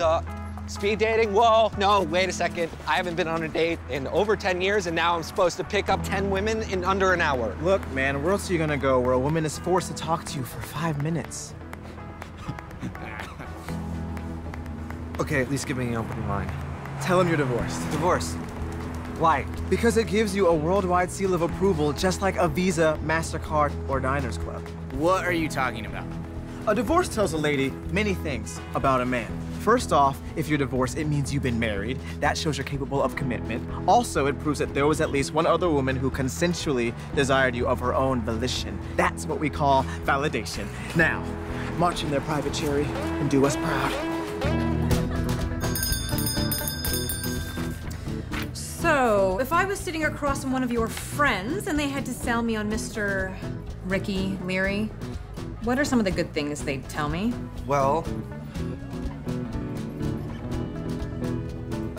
the speed dating? Whoa, no, wait a second. I haven't been on a date in over 10 years, and now I'm supposed to pick up 10 women in under an hour. Look, man, where else are you gonna go where a woman is forced to talk to you for five minutes? Okay, at least give me an open mind. Tell him you're divorced. Divorced? Why? Because it gives you a worldwide seal of approval, just like a Visa, MasterCard, or Diners Club. What are you talking about? A divorce tells a lady many things about a man. First off, if you're divorced, it means you've been married. That shows you're capable of commitment. Also, it proves that there was at least one other woman who consensually desired you of her own volition. That's what we call validation. Now, march in there, Private Cherry, and do us proud. So, if I was sitting across from one of your friends and they had to sell me on Mr. Ricky Leary, what are some of the good things they'd tell me? Well,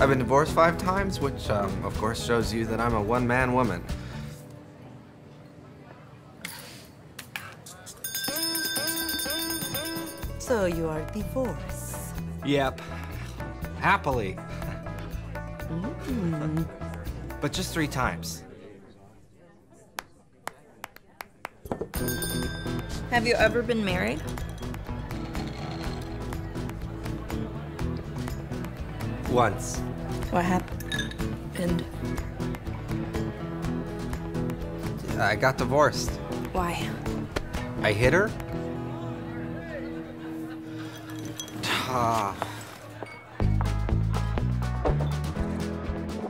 I've been divorced five times, which, um, of course, shows you that I'm a one-man woman. So you are divorced. Yep. Happily. Mm. But just three times. Have you ever been married? Once. What happened? I got divorced. Why? I hit her? Ah.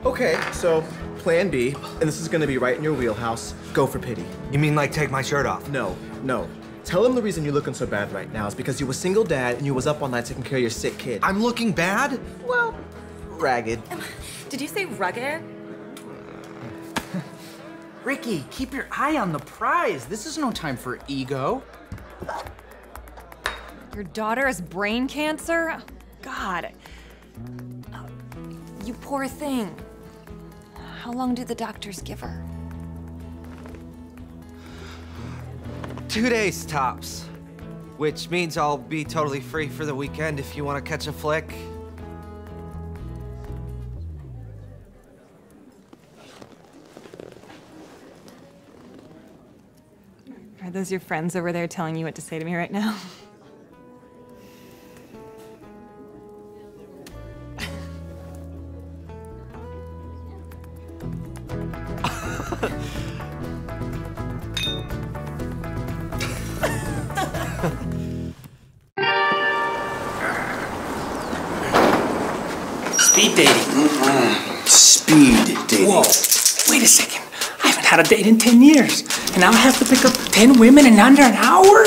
Okay, so plan B, and this is gonna be right in your wheelhouse. Go for pity. You mean like take my shirt off? No, no. Tell him the reason you're looking so bad right now is because you were single dad and you was up all night taking care of your sick kid. I'm looking bad? well, ragged. Did you say rugged? Ricky, keep your eye on the prize. This is no time for ego. Your daughter has brain cancer? God. Oh, you poor thing. How long do the doctors give her? Two days tops. Which means I'll be totally free for the weekend if you want to catch a flick. Are those your friends over there telling you what to say to me right now? Speed dating. Mm-hmm. Speed dating. Whoa. Wait a second. I haven't had a date in 10 years. And now I have to pick up 10 women in under an hour?